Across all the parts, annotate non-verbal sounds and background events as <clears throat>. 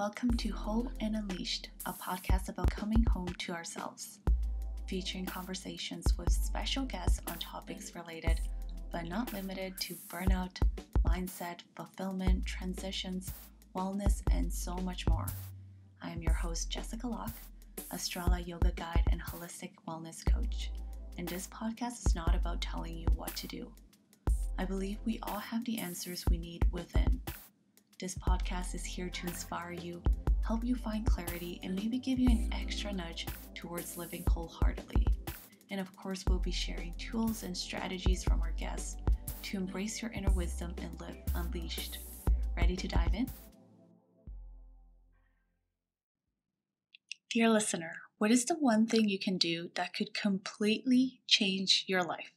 Welcome to Whole and Unleashed, a podcast about coming home to ourselves, featuring conversations with special guests on topics related but not limited to burnout, mindset, fulfillment, transitions, wellness, and so much more. I am your host, Jessica Lock, a Strala yoga guide and holistic wellness coach. And this podcast is not about telling you what to do. I believe we all have the answers we need within. This podcast is here to inspire you, help you find clarity, and maybe give you an extra nudge towards living wholeheartedly. And of course, we'll be sharing tools and strategies from our guests to embrace your inner wisdom and live unleashed. Ready to dive in? Dear listener, what is the one thing you can do that could completely change your life?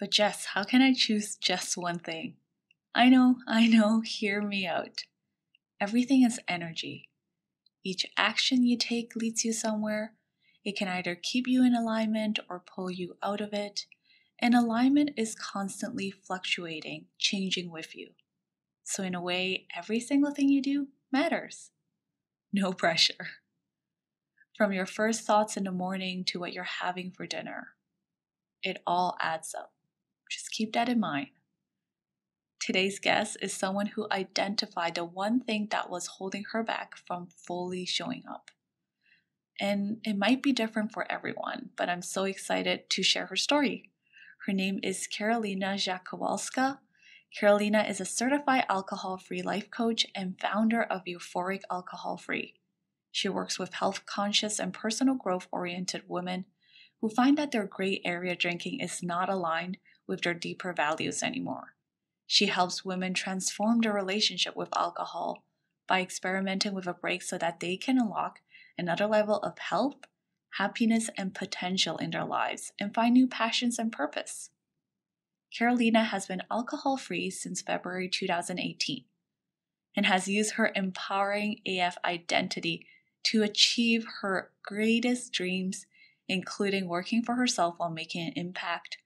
But Jess, how can I choose just one thing? I know, I know, hear me out. Everything is energy. Each action you take leads you somewhere. It can either keep you in alignment or pull you out of it. And alignment is constantly fluctuating, changing with you. So, in a way, every single thing you do matters. No <laughs> pressure. From your first thoughts in the morning to what you're having for dinner, it all adds up. Just keep that in mind. Today's guest is someone who identified the one thing that was holding her back from fully showing up. And it might be different for everyone, but I'm so excited to share her story. Her name is Karolina Rzadkowolska. Karolina is a certified alcohol free life coach and founder of Euphoric Alcohol Free. She works with health conscious and personal growth oriented women who find that their gray area drinking is not aligned with their deeper values anymore. She helps women transform their relationship with alcohol by experimenting with a break so that they can unlock another level of health, happiness, and potential in their lives and find new passions and purpose. Karolina has been alcohol free since February 2018 and has used her empowering AF identity to achieve her greatest dreams, including working for herself while making an impact,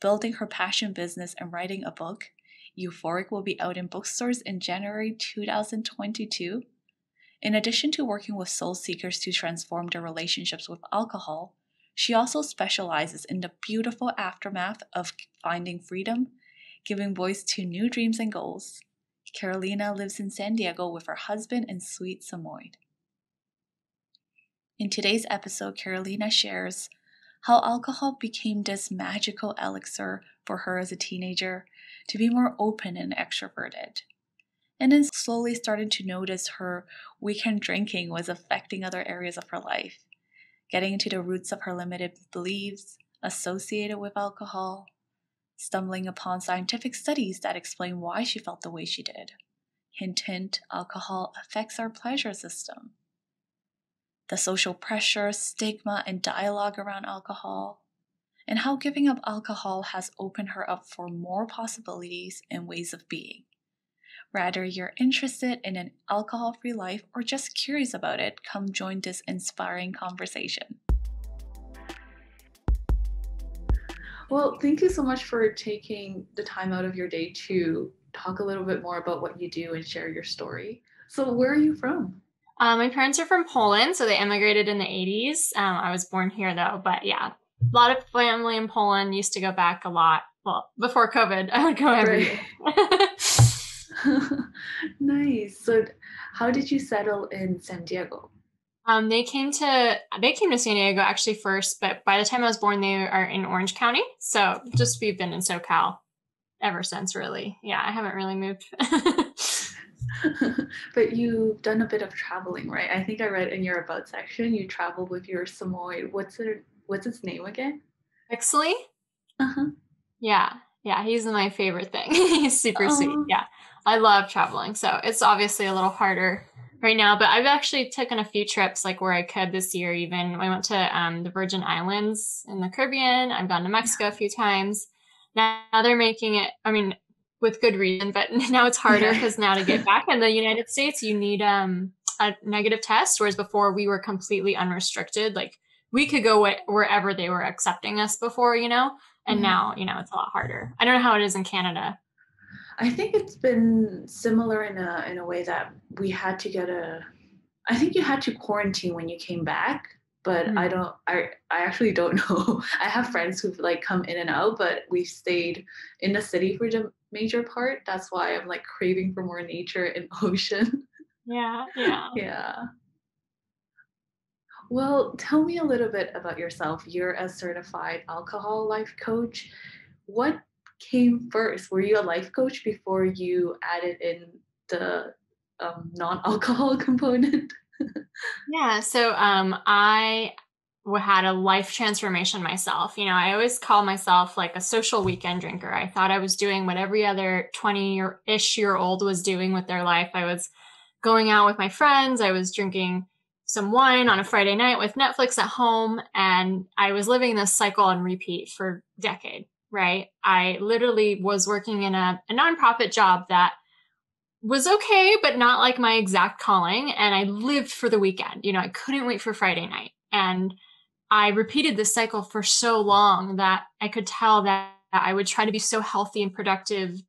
building her passion business, and writing a book Euphoric will be out in bookstores in January 2022. In addition to working with soul seekers to transform their relationships with alcohol, she also specializes in the beautiful aftermath of finding freedom, giving voice to new dreams and goals. Karolina lives in San Diego with her husband and sweet Samoyed. In today's episode, Karolina shares how alcohol became this magical elixir for her as a teenager to be more open and extroverted. And then slowly started to notice her weekend drinking was affecting other areas of her life, getting into the roots of her limited beliefs associated with alcohol, stumbling upon scientific studies that explain why she felt the way she did. Hint, hint, alcohol affects our pleasure system. The social pressure, stigma, and dialogue around alcohol, and how giving up alcohol has opened her up for more possibilities and ways of being. Rather, you're interested in an alcohol free life or just curious about it, come join this inspiring conversation. Well, thank you so much for taking the time out of your day to talk a little bit more about what you do and share your story. So, where are you from? Uh, my parents are from Poland, so they immigrated in the 80s. Um, I was born here though, but yeah, a lot of family in Poland used to go back a lot. Well, before COVID, <laughs> I would go every year. <laughs> <laughs> nice. So, how did you settle in San Diego? Um, they came to they came to San Diego actually first, but by the time I was born, they are in Orange County. So just we've been in SoCal ever since, really. Yeah, I haven't really moved. but you've done a bit of traveling, right? I think I read in your about section you traveled with your Samoyed. What's it? What's his name again? Pixley. Uh huh. Yeah, yeah, he's my favorite thing. <laughs> he's super sweet. Yeah, I love traveling, so it's obviously a little harder right now. But I've actually taken a few trips, like where I could this year. Even I went to um, the Virgin Islands in the Caribbean. I've gone to Mexico a few times. Now they're making it. I mean, with good reason, but <laughs> now it's harder because now to get back in the United States, you need um, a negative test, whereas before we were completely unrestricted. Like we could go wh- wherever they were accepting us before, you know, and mm-hmm. now, you know, it's a lot harder. I don't know how it is in Canada. I think it's been similar in a in a way that we had to get a I think you had to quarantine when you came back, but mm. I don't I I actually don't <laughs> know. I have friends who've like come in and out, but we stayed in the city for the major part. That's why I'm like craving for more nature and <laughs> ocean. Yeah, yeah. yeah. Well, tell me a little bit about yourself. You're a certified alcohol life coach. What came first? Were you a life coach before you added in the um, non-alcohol <laughs> component? yeah. So um, I had a life transformation myself. You know, I always call myself like a social weekend drinker. I thought I was doing what every other 20 ish year old was doing with their life. I was going out with my friends. I was drinking some wine on a Friday night with Netflix at home. And I was living this cycle on repeat for a decade right? I literally was working in a, a nonprofit job that was okay, but not like my exact calling. And I lived for the weekend. You know, I couldn't wait for Friday night. And I repeated this cycle for so long that I could tell that I would try to be so healthy and productive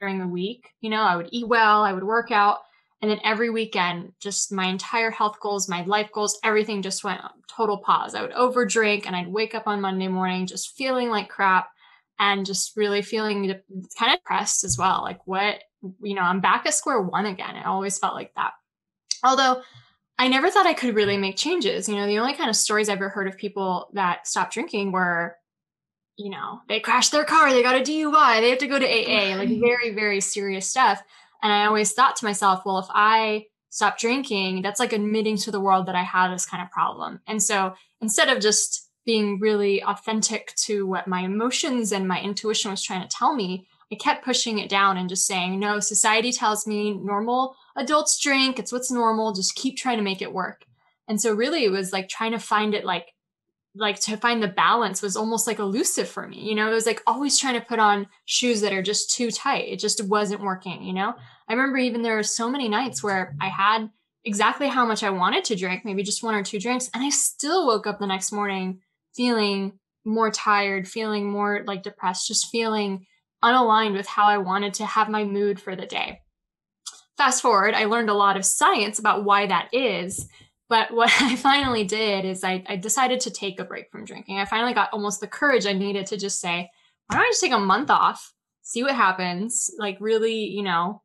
during the week. You know, I would eat well, I would work out. And then every weekend, just my entire health goals, my life goals, everything just went total pause. I would overdrink and I'd wake up on Monday morning just feeling like crap and just really feeling kind of depressed as well. Like, what, you know, I'm back at square one again. It always felt like that. Although I never thought I could really make changes. You know, the only kind of stories I've ever heard of people that stopped drinking were, you know, they crashed their car, they got a DUI, they have to go to AA, like mm-hmm. very, very serious stuff. And I always thought to myself, well, if I stop drinking, that's like admitting to the world that I have this kind of problem. And so instead of just being really authentic to what my emotions and my intuition was trying to tell me, I kept pushing it down and just saying, no, society tells me normal adults drink. It's what's normal. Just keep trying to make it work. And so really it was like trying to find it like, like to find the balance was almost like elusive for me. You know, it was like always trying to put on shoes that are just too tight. It just wasn't working, you know? I remember even there were so many nights where I had exactly how much I wanted to drink, maybe just one or two drinks, and I still woke up the next morning feeling more tired, feeling more like depressed, just feeling unaligned with how I wanted to have my mood for the day. Fast forward, I learned a lot of science about why that is. But what <laughs> I finally did is I, I, decided to take a break from drinking. I finally got almost the courage I needed to just say, why don't I just take a month off, see what happens, like really, you know,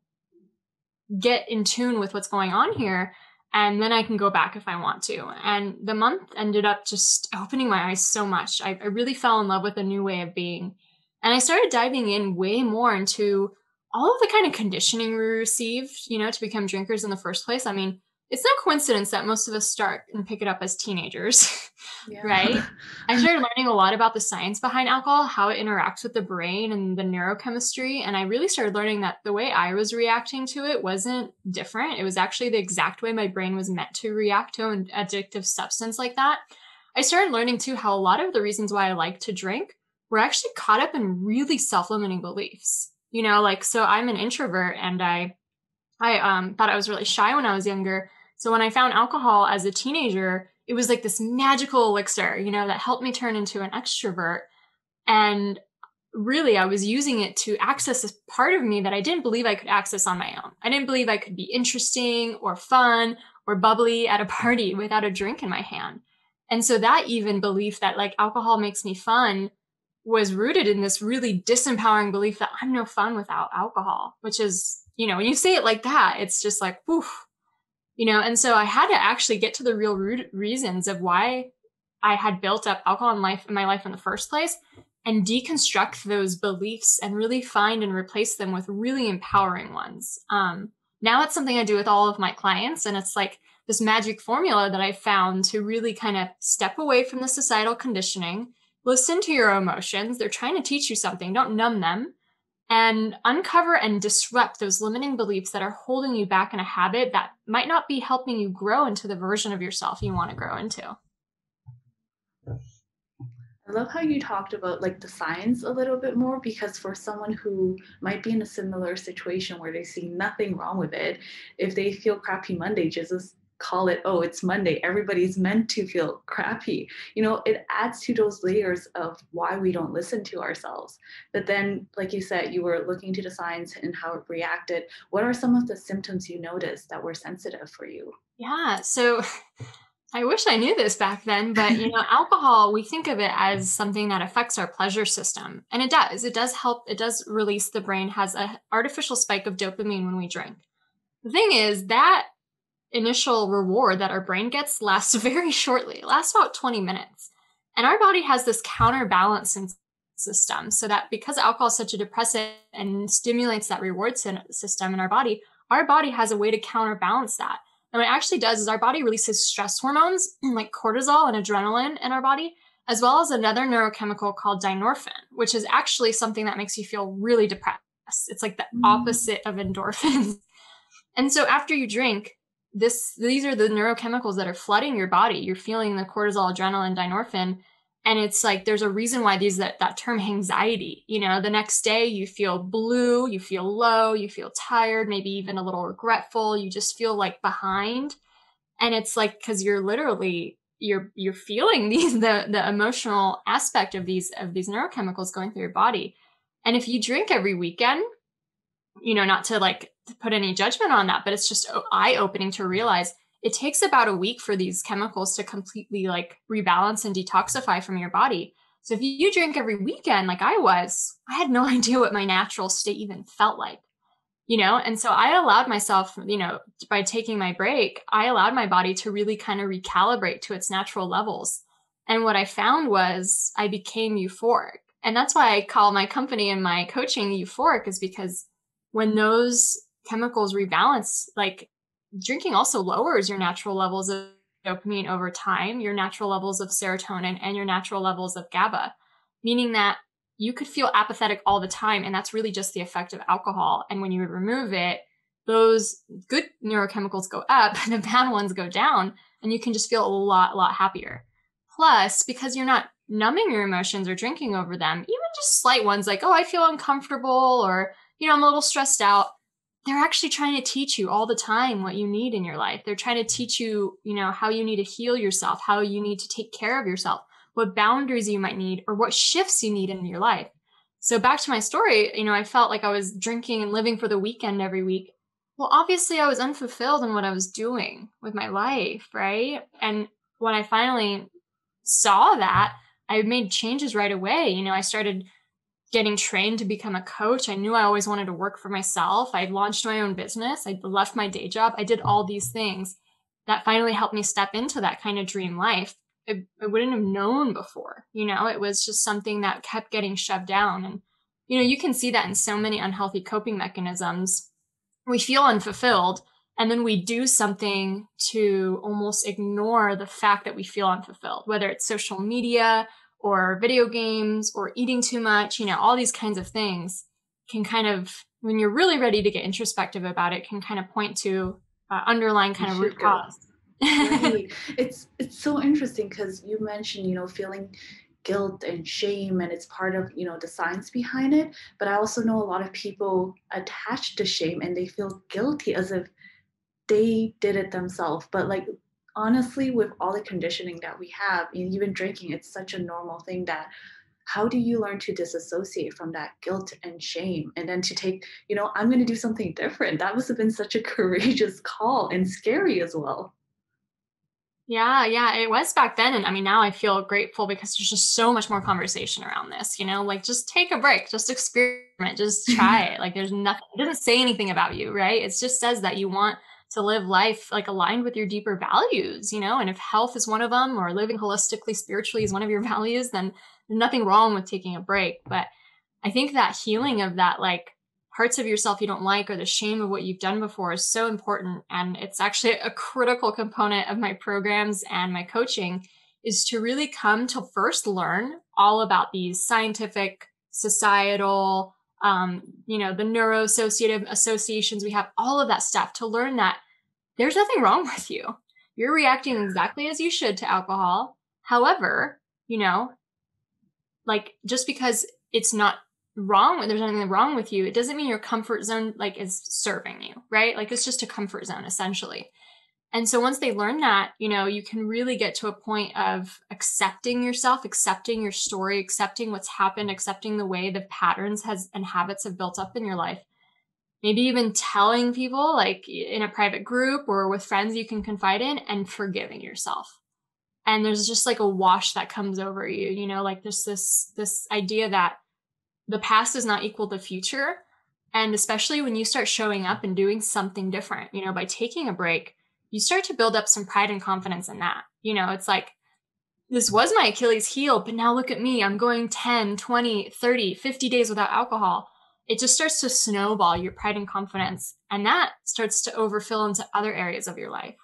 get in tune with what's going on here and then I can go back if I want to. And the month ended up just opening my eyes so much. I, I, really fell in love with a new way of being. And I started diving in way more into all of the kind of conditioning we received, you know, to become drinkers in the first place. I mean, it's no coincidence that most of us start and pick it up as teenagers, <laughs> yeah. right? <laughs> I started learning a lot about the science behind alcohol, how it interacts with the brain and the neurochemistry. And I really started learning that the way I was reacting to it wasn't different. It was actually the exact way my brain was meant to react to an addictive substance like that. I started learning too how a lot of the reasons why I like to drink were actually caught up in really self limiting beliefs. You know, like, so I'm an introvert and I I um, thought I was really shy when I was younger. So when I found alcohol as a teenager, it was like this magical elixir, you know, that helped me turn into an extrovert. And really, I was using it to access this part of me that I didn't believe I could access on my own. I didn't believe I could be interesting or fun or bubbly at a party <laughs> without a drink in my hand. And so that even belief that like alcohol makes me fun was rooted in this really disempowering belief that I'm no fun without alcohol, which is, you know, when you say it like that, it's just like, woof, you know and so i had to actually get to the real root reasons of why i had built up alcohol in life in my life in the first place and deconstruct those beliefs and really find and replace them with really empowering ones. Um, now it's something i do with all of my clients and it's like this magic formula that i found to really kind of step away from the societal conditioning listen to your emotions they're trying to teach you something don't numb them and uncover and disrupt those limiting beliefs that are holding you back in a habit that might not be helping you grow into the version of yourself you want to grow into. I love how you talked about like the science a little bit more because for someone who might be in a similar situation where they see nothing wrong with it, if they feel crappy Monday, just call it, oh, it's Monday. Everybody's meant to feel crappy. You know, it adds to those layers of why we don't listen to ourselves. But then, like you said, you were looking to the signs and how it reacted. What are some of the symptoms you noticed that were sensitive for you? Yeah. So <laughs> I wish I knew this back then, but you know, alcohol, we think of it as something that affects our pleasure system. And it does. It does help, it does release the brain has an artificial spike of dopamine when we drink. The thing is that initial reward that our brain gets lasts <laughs> very shortly, it lasts about 20 minutes. And our body has this counterbalancing system so that because alcohol is such a depressant and stimulates that reward system in our body, our body has a way to counterbalance that. And what it actually does is our body releases stress hormones <clears throat> like cortisol and adrenaline in our body, as well as another neurochemical called dynorphin, which is actually something that makes you feel really depressed. It's like the mm. opposite of endorphins. <laughs> and so after you drink, this these are the neurochemicals that are flooding your body. You're feeling the cortisol, adrenaline, dynorphin, and it's like there's a reason why these that that term anxiety. You know, the next day you feel blue, you feel low, you feel tired, maybe even a little regretful. You just feel like behind, and it's like because you're literally you're you're feeling <laughs> these the the emotional aspect of these of these neurochemicals going through your body. And if you drink every weekend, you know, not to like put any judgment on that, but it's just eye opening to realize it takes about a week for these chemicals to completely like rebalance and detoxify from your body. So if you drink every weekend, like I was, I had no <laughs> idea what my natural state even felt like, you know? And so I allowed myself, you know, by taking my break, I allowed my body to really kind of recalibrate to its natural levels. And what I found was I became euphoric. And that's why I call my company and my coaching euphoric is because when those chemicals rebalance, like drinking also lowers your natural levels of dopamine over time, your natural levels of serotonin, and your natural levels of GABA, meaning that you could feel apathetic all the time. And that's really just the effect of alcohol. And when you remove it, those good neurochemicals go up and <laughs> the bad ones go down, and you can just feel a lot, lot happier. Plus, because you're not numbing your emotions or drinking over them, even just slight ones like, oh, I feel uncomfortable or, you know, I'm a little stressed out, they're actually trying to teach you all the time what you need in your life. They're trying to teach you, you know, how you need to heal yourself, how you need to take care of yourself, what boundaries you might need, or what shifts you need in your life. So back to my story, you know, I felt like I was drinking and living for the weekend every week. Well, obviously I was unfulfilled in what I was doing with my life, right? And when I finally saw that, I made changes right away. You know, I started getting trained to become a coach. I knew I always wanted to work for myself. I launched my own business. I left my day job. I did mm. all these things that finally helped me step into that kind of dream life. I, I wouldn't have known before. You know, it was just something that kept getting shoved down. And, you know, you can see that in so many unhealthy coping mechanisms. We feel unfulfilled and then we do something to almost ignore the fact that we feel unfulfilled, whether it's social media, or video games or eating too much, you know, all these kinds of things can kind of, when you're really ready to get introspective about it, can kind of point to uh, underlying kind of root cause. right. <laughs> It's it's so interesting because you mentioned, you know, feeling guilt and shame and it's part of you know the science behind it but i also know a lot of people attached to shame and they feel guilty as if they did it themselves but like honestly, with all the conditioning that we have, even drinking, it's such a normal thing that how do you learn to disassociate from that guilt and shame and then to take, you know, I'm going to do something different? That must have been such a <laughs> courageous call and scary as well. Yeah, yeah, it was back then. And I mean, now I feel grateful because there's just so much more conversation around this, you know, like just take a break, just experiment, just <laughs> try it. Like there's nothing, it doesn't say anything about you, right? It just says that you want to live life like aligned with your deeper values, you know? And if health is one of them or living holistically spiritually is one of your <laughs> values, then nothing wrong with taking a break. But I think that healing of that, like, parts of yourself you don't like or the shame of what you've done before is so important. And it's actually a critical component of my programs and my coaching is to really come to first learn all about these scientific, societal, um, you know, the neuroassociative associations we have, all of that stuff to learn that there's nothing wrong with you. You're reacting exactly as you should to alcohol. However, you know, like just because it's not wrong, there's nothing wrong with you, it doesn't mean your comfort zone like is serving you, right? Like it's just a comfort zone essentially. And so once they learn that, you know, you can really get to a point of accepting yourself, accepting your story, accepting what's happened, accepting the way the patterns has and habits have built up in your life. Maybe even telling people like in a private group or with friends you can confide in and forgiving yourself. And there's just like a wash that comes over you, you know, like there's this this idea that the past is not equal to future. And especially when you start showing up and doing something different, you know, by taking a break, you start to build up some pride and confidence in that. You know, it's like, this was my Achilles heel, but now look at me. I'm going 10, 20, 30, 50 days without alcohol. It just starts to snowball your pride and confidence. And that starts to overfill into other areas of your life.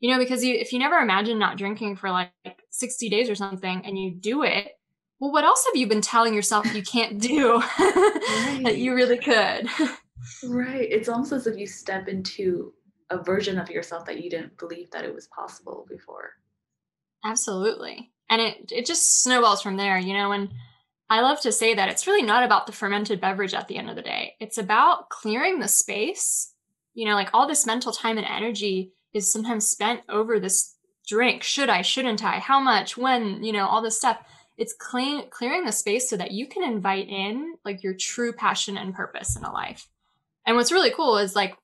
You know, because you, if you never imagine not drinking for like 60 days or something and you do it, well, what else have you been telling yourself you can't do <laughs> that you really could? <laughs> right. It's almost as if you step into a version of yourself that you didn't believe that it was possible before. Absolutely. And it it just snowballs from there, you know, and I love to say that it's really not about the fermented beverage at the end of the day. It's about clearing the space. You know, like all this mental time and energy is sometimes spent over this drink. Should I, shouldn't I? How much? When, you know, all this stuff. It's clean, clearing the space so that you can invite in like your true passion and purpose in a life. And what's really cool is like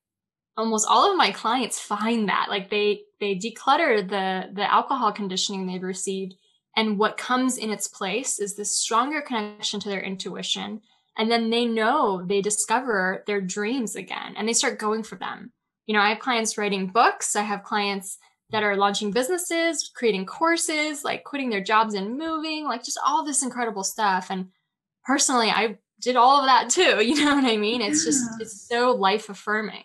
almost all of my clients find that. Like they they declutter the the alcohol conditioning they've received and what comes in its place is this stronger connection to their intuition and then they know they discover their dreams again and they start going for them. You know i have clients writing books i have clients that are launching businesses creating courses like quitting their jobs and moving like just all this incredible stuff and personally i did all of that too <laughs> you know what i mean? It's just it's so life affirming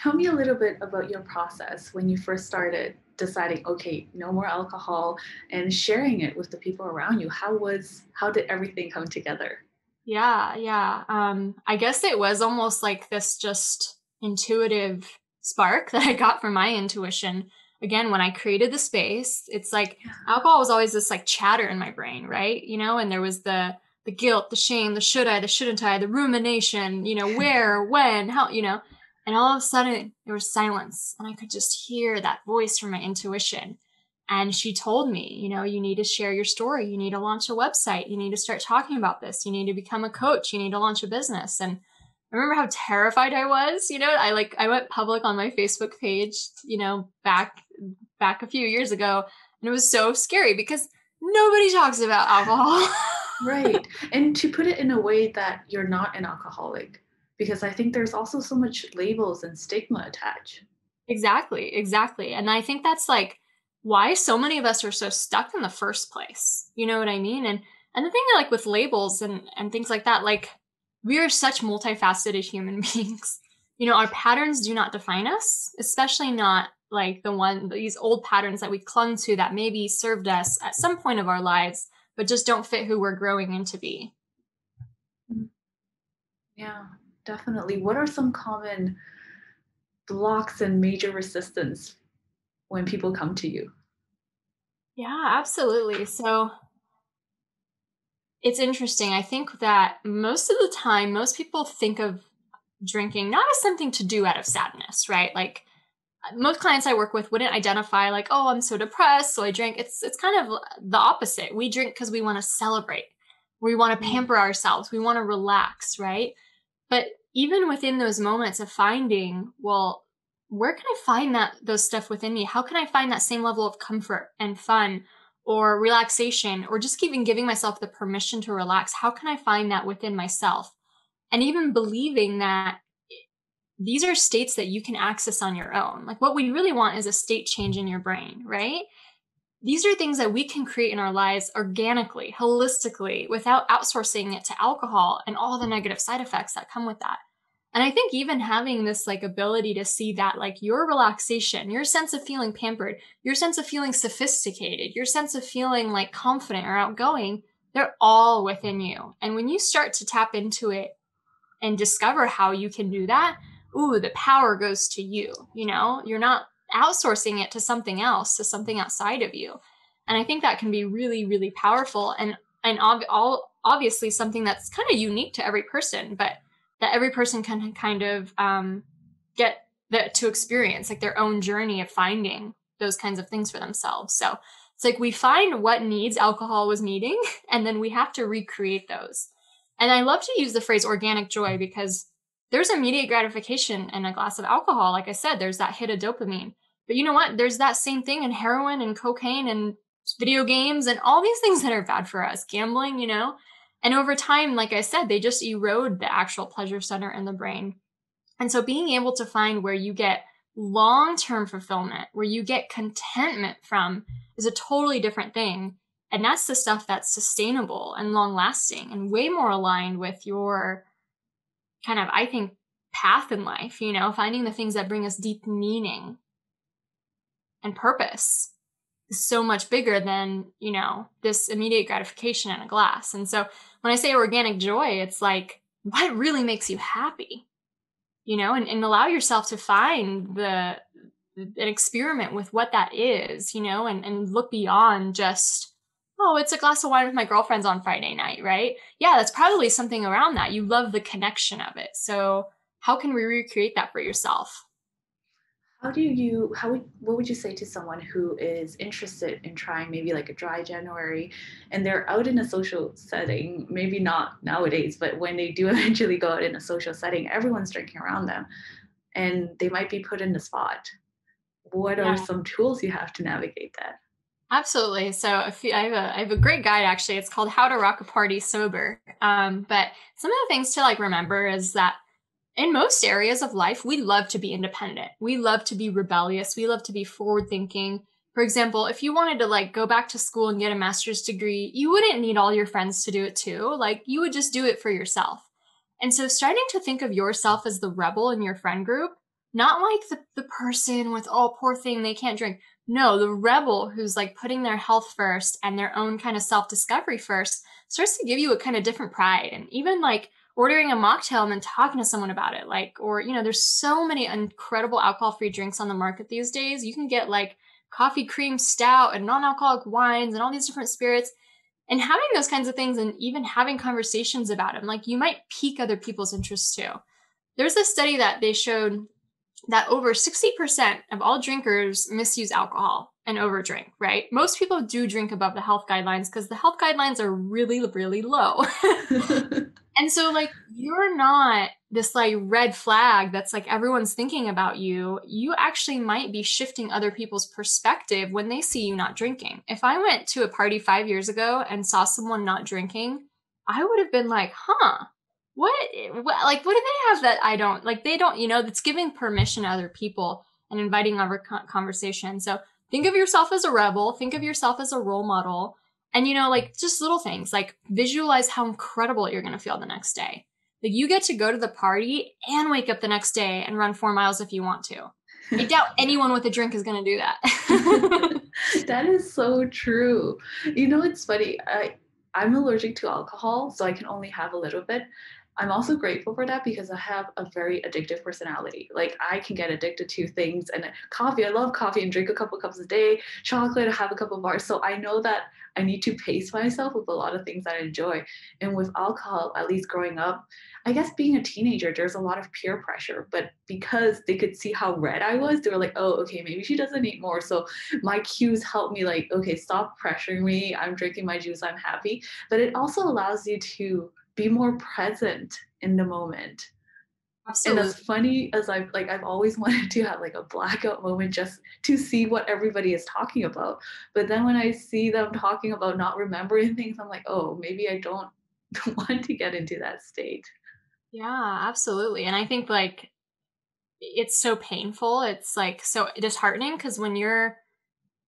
Tell me a little bit about your process when you first started deciding, okay, no more alcohol and sharing it with the people around you. How was how did everything come together? Yeah, yeah. Um, I guess it was almost like this just intuitive spark <laughs> that I got from my intuition. Again, when I created the space, it's like alcohol was always this like chatter in my brain, right? You know, and there was the the guilt, the shame, the should I, the shouldn't I, the rumination, you know, <laughs> where, when, how, you know. And all of a sudden, there was silence, and I could just hear that voice from my intuition. And she told me, you know, you need to share your story. You need to launch a website. You need to start talking about this. You need to become a coach. You need to launch a business. And I remember how terrified I was. You know, I like, I went public on my Facebook page, you know, back, back a few years ago. And it was so scary because nobody talks about alcohol. <laughs> right. And to put it in a way that you're not an alcoholic because I think there's also so much labels and stigma attached. Exactly, exactly. And I think that's like why so many of us are so stuck in the first place. You know what I mean? And and the thing that like with labels and and things like that, like we are such multifaceted <laughs> human beings. You know, our patterns do not define us, especially not like the one these old patterns that we clung to that maybe served us at some point of our lives, but just don't fit who we're growing into be. Mm. Yeah definitely. What are some common blocks and major resistance when people come to you? Yeah, absolutely. So it's interesting. I think that most of the time, most people think of drinking not as something to do out of sadness, right? Like most clients I work with wouldn't identify like, "Oh, I'm so depressed, so I drink." It's it's kind of the opposite. We drink because we want to celebrate. We want to mm. pamper ourselves. We want to relax, right? But even within those moments of finding, well, where can I find that those stuff within me? How can I find that same level of comfort and fun or relaxation or just even giving myself the permission to relax? How can I find that within myself? And even believing that these are states that you can access on your own. Like what we really want is a state change in your brain, right? These are things that we can create in our lives organically, holistically, without outsourcing it to alcohol and all the negative side effects that come with that. And I think even having this like ability to see that like your relaxation, your sense of feeling pampered, your sense of feeling sophisticated, your sense of feeling like confident or outgoing, they're all within you. And when you start to tap into it and discover how you can do that, ooh, the power goes to you. You know, you're not outsourcing it to something else, to something outside of you. And I think that can be really, really powerful and and ob- all, obviously something that's kind of unique to every person, but that every person can kind of um, get that to experience like their own journey of finding those kinds of things for themselves. So it's like we find what needs alcohol was needing, <laughs> and then we have to recreate those. And I love to use the phrase organic joy because there's immediate gratification in a glass of alcohol. Like I said, there's that hit of dopamine. But you know what? There's that same thing in heroin and cocaine and video games and all these things that are bad for us, gambling, you know? And over time, like I said, they just erode the actual pleasure center in the brain. And so being able to find where you get long term fulfillment, where you get contentment from, is a totally different thing. And that's the stuff that's sustainable and long lasting and way more aligned with your kind of, I think, path in life, you know, finding the things that bring us deep meaning and purpose so much bigger than, you know, this immediate gratification in a glass. And so when I say organic joy, it's like, what really makes you happy? You know, and, and allow yourself to find the an experiment with what that is, you know, and, and look beyond just, oh, it's a glass of wine with my girlfriends on Friday night, right? Yeah, that's probably something around that. You love the connection of it. So how can we recreate that for yourself? How do you how would what would you say to someone who is interested in trying maybe like a dry January and they're out in a social setting, maybe not nowadays, but when they do <laughs> eventually go out in a social setting, everyone's drinking around them and they might be put in the spot. What yeah. are some tools you have to navigate that? Absolutely. So I have a I have a great guide actually. It's called How to Rock a Party Sober. Um, but some of the things to like remember is that in most areas of life, we love to be independent. We love to be rebellious. We love to be forward thinking. For example, if you wanted to like go back to school and get a master's degree, you wouldn't need all your friends to do it too. Like you would just do it for yourself. And so starting to think of yourself as the rebel in your friend group, not like the, the person with, oh, poor thing, they can't drink. No, the rebel who's like putting their health first and their own kind of self discovery first starts to give you a kind of different pride. And even like ordering a mocktail and then talking to someone about it. Like, or, you know, there's so many incredible alcohol free drinks on the market these days. You can get like coffee cream stout and non alcoholic wines and all these different spirits. And having those kinds of things and even having conversations about them, like you might pique other people's interest too. There's a study that they showed that over 60% of all drinkers misuse alcohol and overdrink, right? Most people do drink above the health guidelines because the health guidelines are really, really low. <laughs> And so, like, you're not this like red flag that's like everyone's thinking about you. You actually might be shifting other people's perspective when they see you not drinking. If I went to a party five years ago and saw someone not drinking, I would have been like, huh, what, what, like, what do they have that I don't? Like, they don't, you know, that's giving permission to other people and inviting other conversation. So think of yourself as a rebel, think of yourself as a role model and you know, like just little things, like visualize how incredible you're going to feel the next day. Like you get to go to the party and wake up the next day and run four miles if you want to. I <laughs> doubt anyone with a drink is going to do that. <laughs> that is so true. You know, it's funny. I I'm allergic to alcohol, so I can only have a little bit. I'm also grateful for that because I have a very addictive personality. Like I can get addicted to things and coffee. I love coffee and drink a couple cups a day. Chocolate, I have a couple bars. So I know that I need to pace myself with a lot of things that I enjoy. And with alcohol, at least growing up, I guess being a teenager, there's a lot of peer pressure. But because they could see how red I was, they were like, oh, okay, maybe she doesn't need more. So my cues help me like, okay, stop pressuring me. I'm drinking my juice. I'm happy. But it also allows you to be more present in the moment. Absolutely. And as funny as I've like I've always <laughs> wanted to have like a blackout moment just to see what everybody is talking about. But then when I see them talking about not remembering <laughs> things, I'm like, oh, maybe I don't <laughs> want to get into that state. Yeah, absolutely. And I think like it's so painful. It's like so disheartening because when you're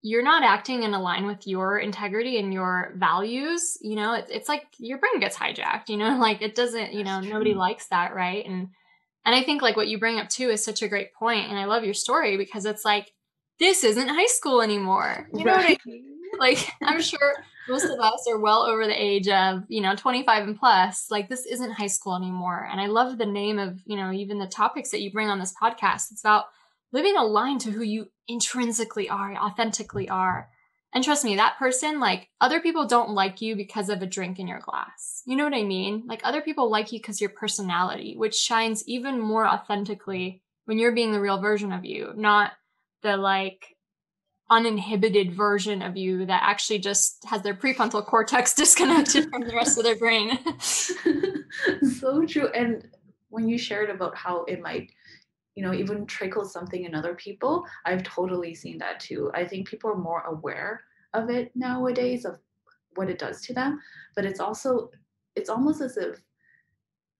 you're not acting in line with your integrity and your values, you know, it, it's like your brain gets hijacked, you know, <laughs> like it doesn't, you know, nobody likes that, right? And and I think like what you bring up too is such a great point, and I love your story because it's like this isn't high school anymore. You know right. what I mean? Like I'm sure most of us are well over the age of you know 25 and plus. Like this isn't high school anymore, and I love the name of you know even the topics that you bring on this podcast. It's about living aligned to who you intrinsically are, authentically are. And trust me, that person, like other people don't like you because of a drink in your glass. You know what I mean? Like other people like you because your personality, which shines even more authentically when you're being the real version of you, not the like uninhibited version of you that actually just has their prefrontal cortex <laughs> disconnected from the rest of their brain. <laughs> so true. And when you shared about how it might, you know, even trickle something in other people, I've totally seen that too. I think people are more aware of it nowadays of what it does to them, but it's also it's almost as if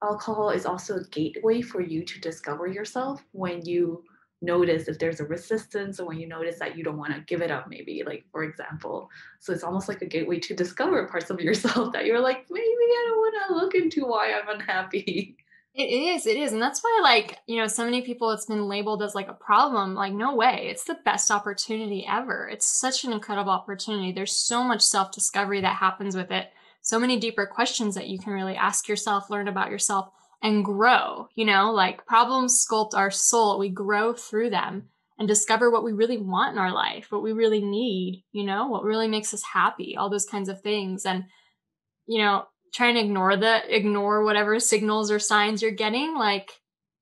alcohol is also a gateway for you to discover yourself when you notice if there's a resistance or when you notice that you don't want to give it up maybe like for example so it's almost like a gateway to discover parts of <laughs> yourself that you're like maybe i don't want to look into why i'm unhappy it is it is and that's why like you know so many people it's been labeled as like a problem like no way it's the best opportunity ever it's such an incredible opportunity there's so much self-discovery that happens with it so many deeper questions that you can really ask yourself learn about yourself and grow, you know, like problems sculpt our soul. We grow through them and discover what we really want in our life, what we really need, you know, what really makes us happy, all those kinds of things. And, you know, trying to ignore the, ignore whatever signals or signs you're getting, like,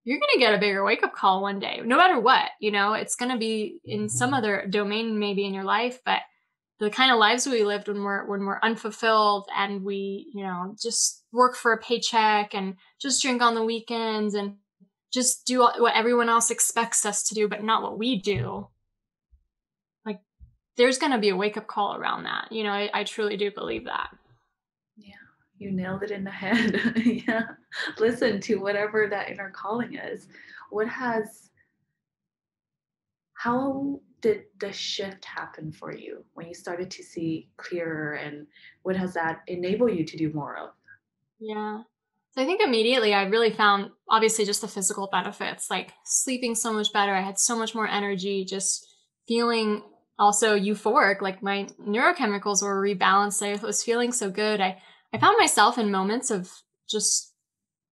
you're going to get a bigger wake up call one day, no matter what, you know, it's going to be in some mm-hmm. other domain maybe in your life, but the kind of lives we lived when we're when we're unfulfilled and we you know just work for a paycheck and just drink on the weekends and just do what everyone else expects us to do but not what we do. Like there's going to be a wake up call around that you know? I, I truly do believe that you nailed it in the head <laughs> yeah listen to whatever that inner calling is what has how did the shift happen for you when you started to see clearer and what has that enabled you to do more of? Yeah. So I think immediately I really found obviously just the physical benefits, like sleeping so much better. I had so much more energy, just feeling also euphoric, like my neurochemicals were rebalanced. I was feeling so good. I, I found myself in moments of just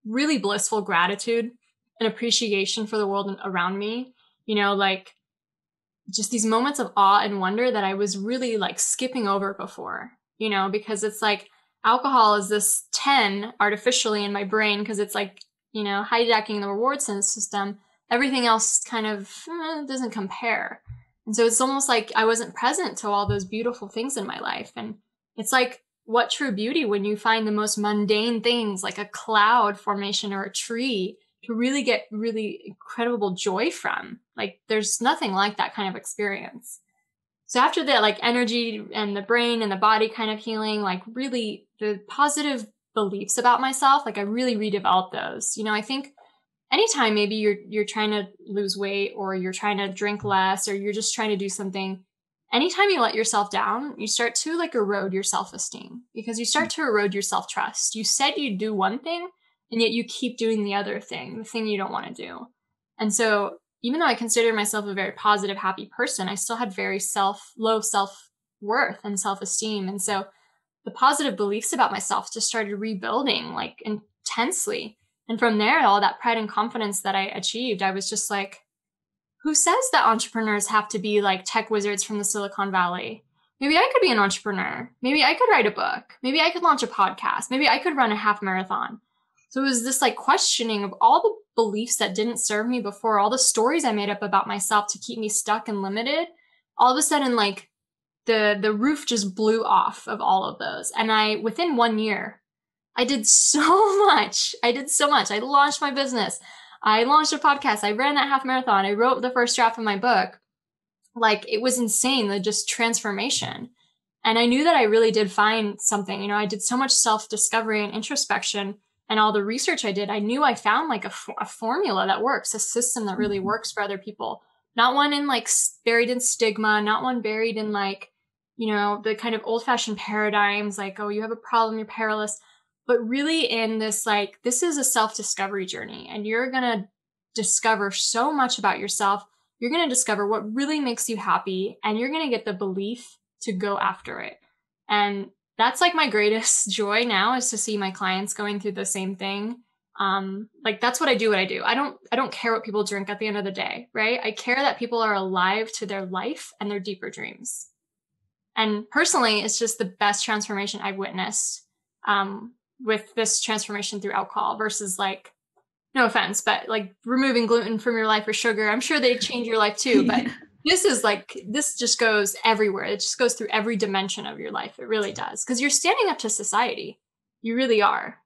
really blissful gratitude and appreciation for the world around me. You know, like just these moments of awe and wonder that I was really like skipping over before, you know, because it's like alcohol is this 10 artificially in my brain because it's like, you know, hijacking the reward sense system. Everything else kind of eh, doesn't compare. And so it's almost like I wasn't present to all those beautiful things in my life. And it's like, what true beauty when you find the most mundane things like a cloud formation or a tree to really get really incredible joy from. Like there's nothing like that kind of experience. So after that, like energy and the brain and the body kind of healing, like really the positive beliefs about myself, like I really redeveloped those. You know, I think anytime maybe you're you're trying to lose weight or you're trying to drink less or you're just trying to do something anytime you let yourself down you start to like erode your self-esteem because you start to erode your self-trust you said you'd do one thing and yet you keep doing the other thing, the thing you don't want to do. And so, even though I consider myself a very positive, happy person, I still had very self, low self worth and self esteem. And so, the positive beliefs about myself just started rebuilding like intensely. And from there, all that pride and confidence that I achieved, I was just like, who says that entrepreneurs have to be like tech wizards from the Silicon Valley? Maybe I could be an entrepreneur. Maybe I could write a book. Maybe I could launch a podcast. Maybe I could run a half marathon. So it was this like questioning of all the beliefs that didn't serve me before, all the stories I made up about myself to keep me stuck and limited. All of a sudden, like the the roof just blew off of all of those. And I within one year, I did <laughs> so much. I did so much. I launched my business. I launched a podcast. I ran that half marathon. I wrote the first draft of my book. Like it was insane, the just transformation. And I knew that I really did find something. You know, I did so much self discovery and introspection and all the research I did, I knew I found like a, a formula that works, a system that really mm-hmm. works for other people. Not one in like buried in stigma, not one buried in like, you know, the kind of old fashioned paradigms like, oh, you have a problem, you're perilous, but really in this like, this is a self discovery journey and you're going to discover so much about yourself. You're going to discover what really makes you happy and you're going to get the belief to go after it. And that's like my greatest <laughs> joy now is to see my clients going through the same thing. Um like that's what i do what i do. I don't i don't care what people drink at the end of the day right? I care that people are alive to their life and their deeper dreams. And personally it's just the best transformation i've witnessed. Um with this transformation through alcohol versus like no offense, but like removing gluten from your life or sugar, I'm sure they change your life too. But <laughs> this is like this just goes everywhere. It just goes through every dimension of your life. It really does. Because you're standing up to society. You really are.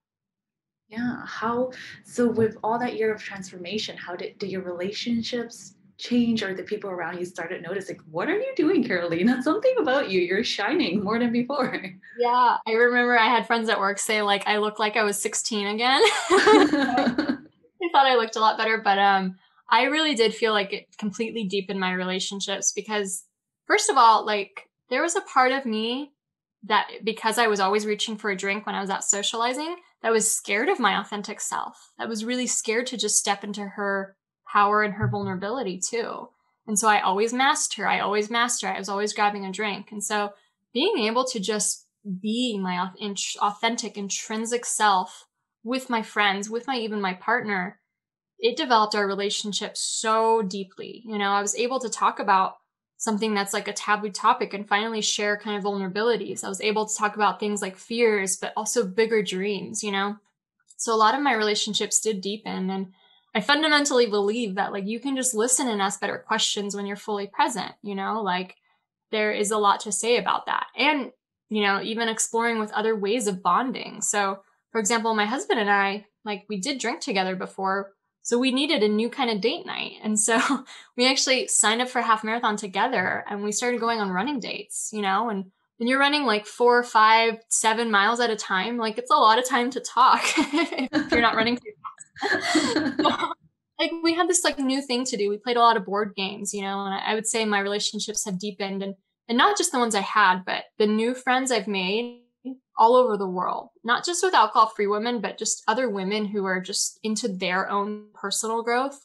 Yeah. How so with all that year of transformation, how did, did your relationships change or the people around you started noticing, what are you doing, Karolina? <laughs> Something about you, you're shining more than before. <laughs> Yeah. I remember I had friends at work say like I look like I was 16 again. <laughs> I thought I looked a lot better, but um, I really did feel like it completely deepened my relationships because, first of all, like there was a part of me that because I was always reaching for a drink when I was out socializing, that was scared of my authentic self. That was really scared to just step into her power and her vulnerability too. And so I always masked her. I always masked her. I was always grabbing a drink. And so being able to just be my authentic, intrinsic self with my friends, with my even my partner, it developed our relationship so deeply. You know, I was able to talk about something that's like a taboo topic and finally share kind of vulnerabilities. I was able to talk about things like fears, but also bigger dreams, you know? So a lot of my relationships did deepen and I fundamentally believe that like you can just listen and ask better questions when you're fully present, you know? Like there is a lot to say about that. And, you know, even exploring with other ways of bonding. So for example, my husband and I, like we did drink together before. So we needed a new kind of date night. And so <laughs> we actually signed up for half marathon together and we started going on running dates, you know, and when you're running like four, five, seven miles at a time, like it's a lot of time to talk <laughs> if you're not running too fast. <laughs> like we had this like new thing to do. We played a lot of board games, you know, and I, I would say my relationships have deepened and and not just the ones I had, but the new friends I've made all over the world, not just with alcohol free women, but just other women who are just into their own personal growth.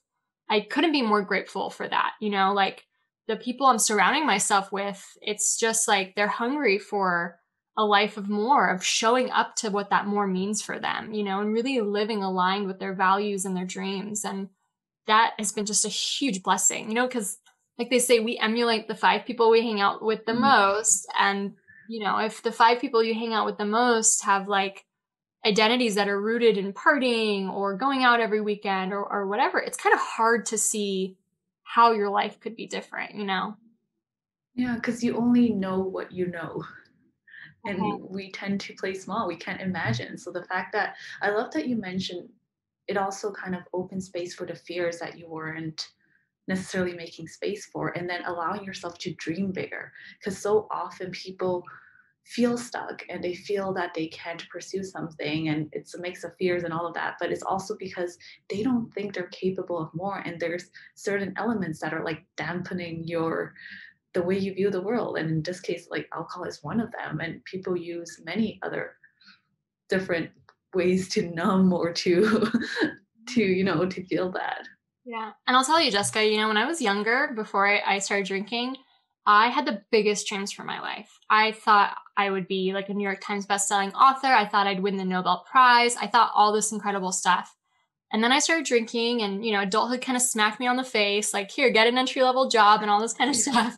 I couldn't be more grateful for that. You know, like the people I'm surrounding myself with, it's just like they're hungry for a life of more, of showing up to what that more means for them, you know, and really living aligned with their values and their dreams. And that has been just a huge blessing, you know, because like they say, we emulate the five people we hang out with the mm-hmm. most. And you know, if the five people you hang out with the most have like identities that are rooted in partying or going out every weekend or, or whatever, it's kind of hard to see how your life could be different, you know? Yeah, because you only know what you know. And okay. we tend to play small. We can't imagine. So the fact that I love that you mentioned it also kind of opens space for the fears that you weren't necessarily making space for and then allowing yourself to dream bigger because so often people feel stuck and they feel that they can't pursue something and it's a mix of fears and all of that but it's also because they don't think they're capable of more and there's certain elements that are like dampening your the way you view the world and in this case like alcohol is one of them and people use many other different ways to numb or to <laughs> to you know to feel that yeah. And I'll tell you, Jessica, you know, when I was younger, before I, I started drinking, I had the biggest dreams for my life. I thought I would be like a New York Times bestselling author. I thought I'd win the Nobel Prize. I thought all this incredible stuff. And then I started drinking and, you know, adulthood kind of smacked me on the face, like, here, get an entry level job and all this kind of stuff.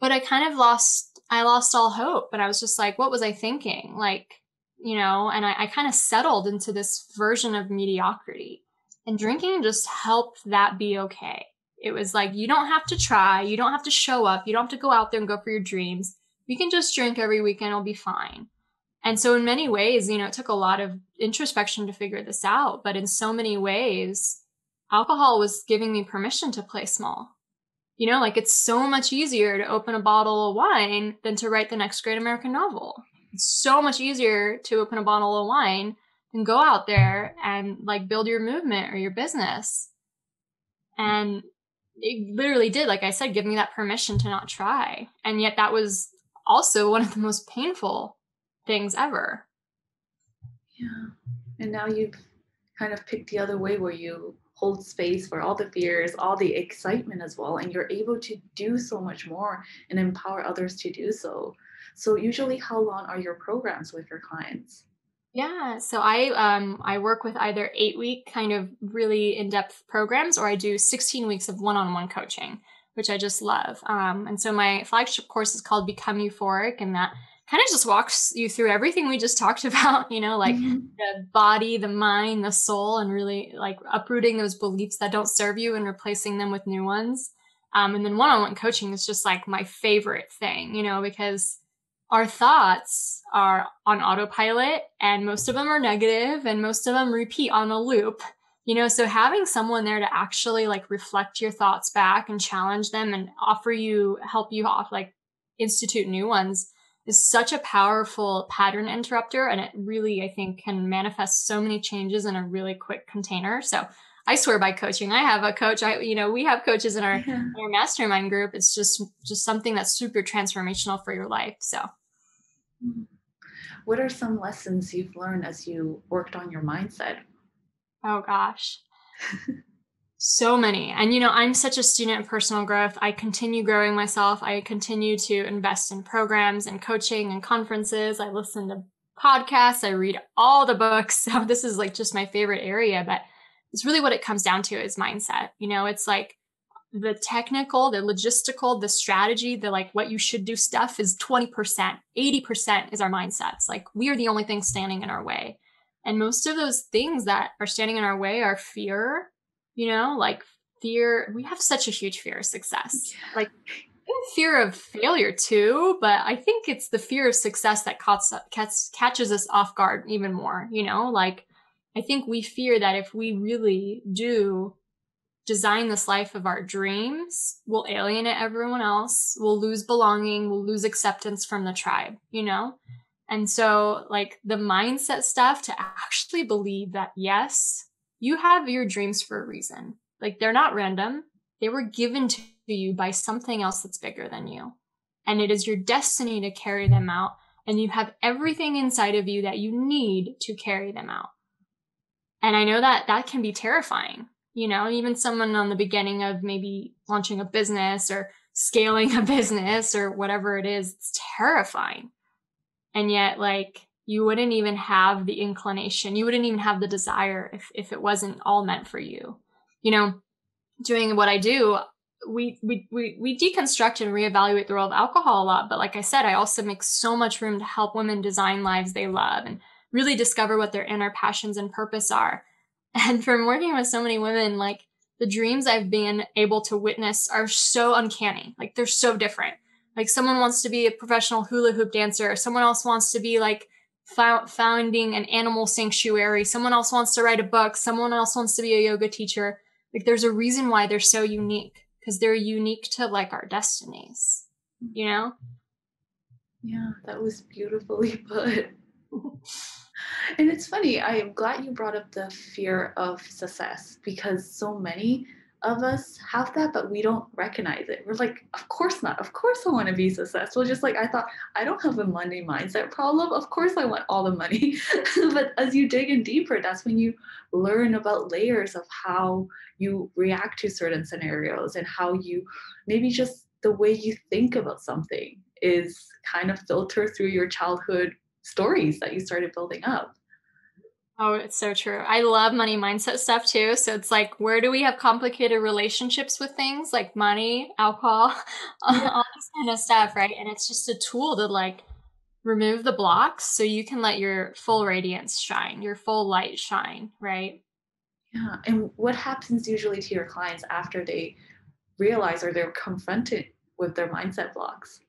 But I kind of lost, I lost all hope. But I was just like, what was I thinking? Like, you know, and I, I kind of settled into this version of mediocrity. And drinking just helped that be okay. It was like, you don't have to try. You don't have to show up. You don't have to go out there and go for your dreams. You can just drink every weekend. It'll be fine. And so, in many ways, you know, it took a lot of introspection to figure this out. But in so many ways, alcohol was giving me permission to play small. You know, like it's so much easier to open a bottle of wine than to write the next great American novel. It's so much easier to open a bottle of wine and go out there and like build your movement or your business. And it literally did, like I said, give me that permission to not try. And yet that was also one of the most painful things ever. Yeah. And now you've kind of picked the other way where you hold space for all the fears, all the excitement as well, and you're able to do so much more and empower others to do so. So, usually, how long are your programs with your clients? Yeah, so I um I work with either 8 week kind of really in-depth programs or I do 16 weeks of one-on-one coaching, which I just love. Um and so my flagship course is called Become Euphoric and that kind of just walks you through everything we just <laughs> talked about, you know, like mm-hmm. the body, the mind, the soul, and really like uprooting those beliefs that don't serve you and replacing them with new ones. Um, and then one on one coaching is just like my favorite thing, you know, because our thoughts are on autopilot and most of them are negative and most of them repeat on a loop you know so having someone there to actually like reflect your thoughts back and challenge them and offer you help you off like institute new ones is such a powerful pattern interrupter and it really i think can manifest so many changes in a really quick container. So i swear by coaching. I have a coach. I you know we have coaches in our, yeah. in our mastermind group. It's just just something that's super transformational for your life so. Mm-hmm. what are some lessons you've learned as you worked on your mindset Oh gosh. so many. And you know, I'm such a student of personal growth. I continue growing myself. I continue to invest in programs and coaching and conferences. I listen to podcasts. I read all the books. <laughs> So this is like just my favorite area, but it's really what it comes down to is mindset. You know, it's like the technical, the logistical, the strategy, the like what you should do stuff is 20%. 80% is our mindsets. Like we are the only thing standing in our way. And most of those things that are standing in our way are fear, you know, like fear. We have such a huge fear of success. Yeah. Like fear of failure too, but I think it's the fear of success that catch, catches us off guard even more, you know, like I think we fear that if we really do design this life of our dreams, we'll alienate everyone else, we'll lose belonging, we'll lose acceptance from the tribe, you know? And so, like the mindset stuff to actually believe that, yes, you have your dreams for a reason. Like they're not random, they were given to you by something else that's bigger than you. And it is your destiny to carry them out. And you have everything inside of you that you need to carry them out. And I know that that can be terrifying. You know, even someone on the beginning of maybe launching a business or scaling a <laughs> business or whatever it is, it's terrifying and yet like you wouldn't even have the inclination you wouldn't even have the desire if, if it wasn't all meant for you. You know doing what i do we, we we we deconstruct and reevaluate the role of alcohol a lot but like i said i also make so much room to help women design lives they love and really discover what their inner passions and purpose are. <laughs> And from working with so many women like the dreams i've been able to witness are so uncanny like they're so different like someone wants to be a professional hula hoop dancer. Someone else wants to be like founding an animal sanctuary. Someone else wants to write a book. Someone else wants to be a yoga teacher. Like there's a reason why they're so unique because they're unique to like our destinies, you know? Yeah, that was beautifully <laughs> put. and it's funny, I am glad you brought up the fear of success because so many of us have that, but we don't recognize it. We're like, of course not. Of course I want to be successful. Just like I thought, I don't have a money mindset problem. Of course I want all the money. <laughs> but as you dig in deeper, that's when you learn about layers of how you react to certain scenarios and how you maybe just the way you think about something is kind of filtered through your childhood stories that you started building up. Oh, it's so true. I love money mindset stuff too. So it's like, where do we have complicated relationships with things like money, alcohol, <laughs> yeah. all this kind of stuff, right? And it's just a tool to like remove the blocks so you can let your full radiance shine, your full light shine, right? Yeah. And what happens usually to your clients after they realize or they're confronted with their mindset blocks?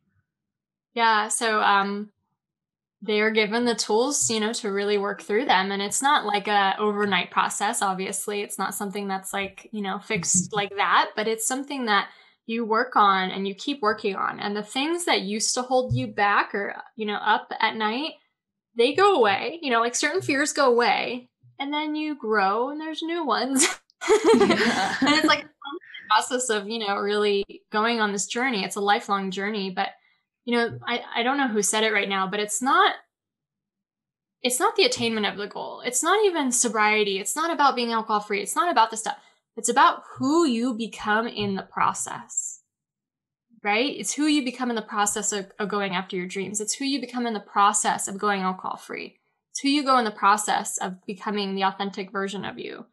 Yeah. So, um, they are given the tools you know to really work through them. And it's not like a overnight process obviously. It's not something that's like you know fixed mm-hmm. like that but it's something that you work on and you keep working on. And the things that used to hold you back or you know up at night they go away. You know like certain fears go away and then you grow and there's new ones. <laughs> Yeah. and it's like a process of you know really going on this journey. It's a lifelong journey but you know, I, I don't know who said it right now, but it's not it's not the attainment of the goal. It's not even sobriety. It's not about being alcohol free. It's not about the stuff. It's about who you become in the process. Right? It's who you become in the process of, of going after your dreams. It's who you become in the process of going alcohol free. It's who you go in the process of becoming the authentic version of you.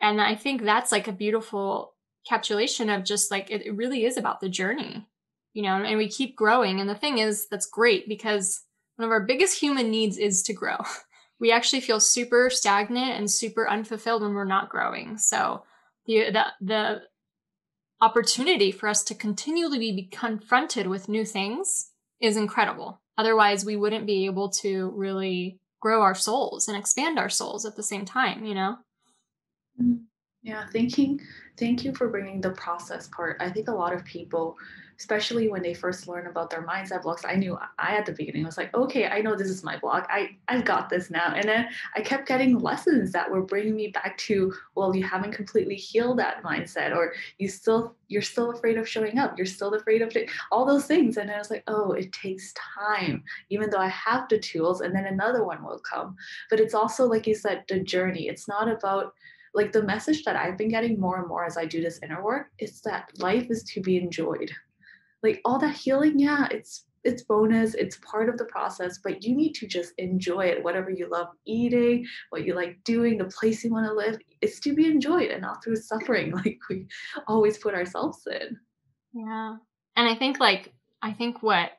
And I think that's like a beautiful capsulation of just like it, it really is about the journey you know, and we keep growing. And the thing is, that's great because one of our biggest human needs is to grow. <laughs> We actually feel super stagnant and super unfulfilled when we're not growing. So the the, the opportunity for us to continually be confronted with new things is incredible. Otherwise, we wouldn't be able to really grow our souls and expand our souls at the same time, you know? Mm-hmm. Yeah, thinking, thank you for bringing the process part. I think a lot of people especially when they first learn about their mindset blocks i knew i at the beginning was like okay i know this is my block. I i've got this now. And then i kept getting lessons that were bringing me back to well you haven't completely healed that mindset or you still you're still afraid of showing up. You're still afraid of all those things. And i was like oh it takes time even though i have the tools. And then another one will come. But it's also like you said the journey. It's not about like the message that I've been getting more and more as I do this inner work is that life is to be enjoyed like all that healing yeah it's it's bonus it's part of the process but you need to just enjoy it whatever you love eating what you like doing the place you want to live it's to be enjoyed and not through suffering <laughs> like we always put ourselves in. Yeah and i think like i think what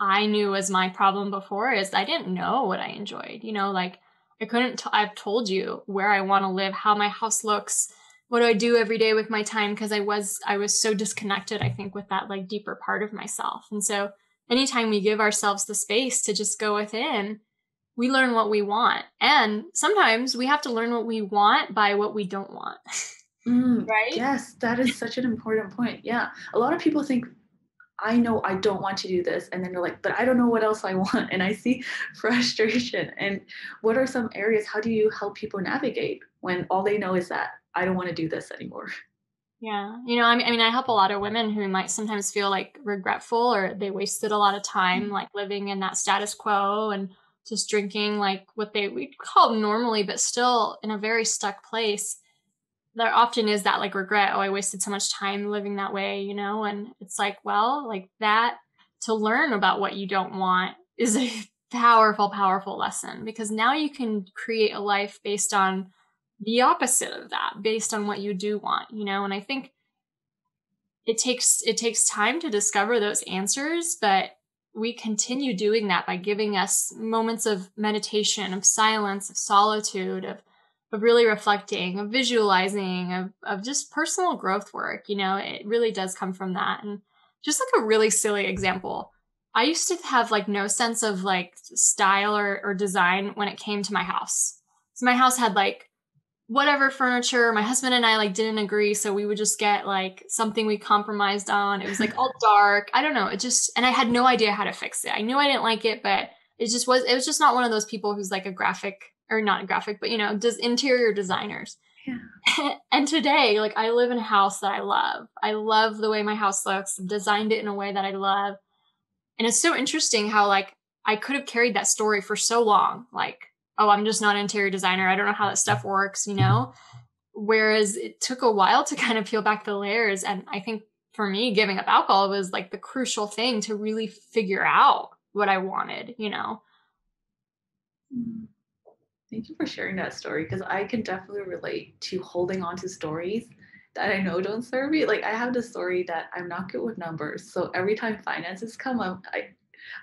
i knew was my problem before is i didn't know what i enjoyed you know like i couldn't i've told you where i want to live how my house looks what do I do every day with my time because I was I was so disconnected I think with that like deeper part of myself. And so anytime we give ourselves the space to just go within, we learn what we want. And sometimes we have to learn what we want by what we don't want. <laughs> Mm, right? Yes, that is such an important point. Yeah. A lot of people think I know I don't want to do this. And then they're like, but I don't know what else I <laughs> want. And I see <laughs> frustration. And what are some areas? How do you help people navigate when all they know is that I don't want to do this anymore. <laughs> Yeah. You know, I mean, I mean, I help a lot of women who might sometimes feel like regretful or they wasted a lot of time mm-hmm. like living in that status quo and just drinking like what they we call normally, but still in a very stuck place. There often is that like regret, oh, I wasted so much time living that way, you know? And it's like, well, like that to learn about what you don't want is a <laughs> powerful, powerful lesson because now you can create a life based on the opposite of that based on what you do want, you know? And I think it takes it takes time to discover those answers, but we continue doing that by giving us moments of meditation, of silence, of solitude, of of really reflecting, of visualizing, of of just personal growth work. You know, it really does come from that. And just like a really silly example, I used to have like no sense of like style or, or design when it came to my house. So my house had like whatever furniture. My husband and I like didn't agree, so we would just get like something we compromised on. It was like all dark. I don't know. It just and I had no idea how to fix it. I knew I didn't like it, but it just was it was just not one of those people who's like a graphic or not a graphic, but you know, does interior designers. Yeah. <laughs> and today, like I live in a house that I love. I love the way my house looks. I've designed it in a way that I love. And it's so interesting how like I could have carried that story for so long. Like oh, I'm just not an interior designer. I don't know how that stuff works, you know? Whereas it took a while to <laughs> kind of peel back the layers. And I think for me, giving up alcohol was like the crucial thing to really figure out what I wanted, you know? Mm-hmm. Thank you for sharing that story because I can definitely relate to holding on to stories that I know don't serve me. Like I have this story that I'm not good with numbers. So every time finances come up, I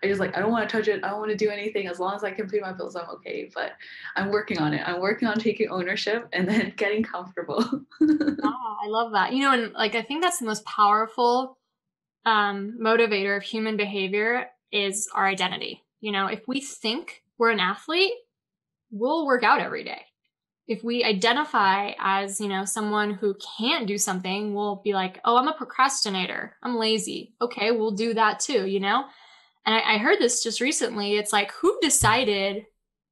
I just like I don't want to touch it. I don't want to do anything. As long as I can pay my bills, I'm okay. But I'm working on it. I'm working on taking ownership and then <laughs> getting comfortable. oh, <laughs> I love that. You know, and like I think that's the most powerful um, motivator of human behavior is our identity. You know, if we think we're an athlete, we'll work out every day. If we identify as, you know, someone who can't do something, we'll be like, oh, I'm a procrastinator. I'm lazy. Okay, we'll do that too, you know? And I, I heard this just recently. It's like, who decided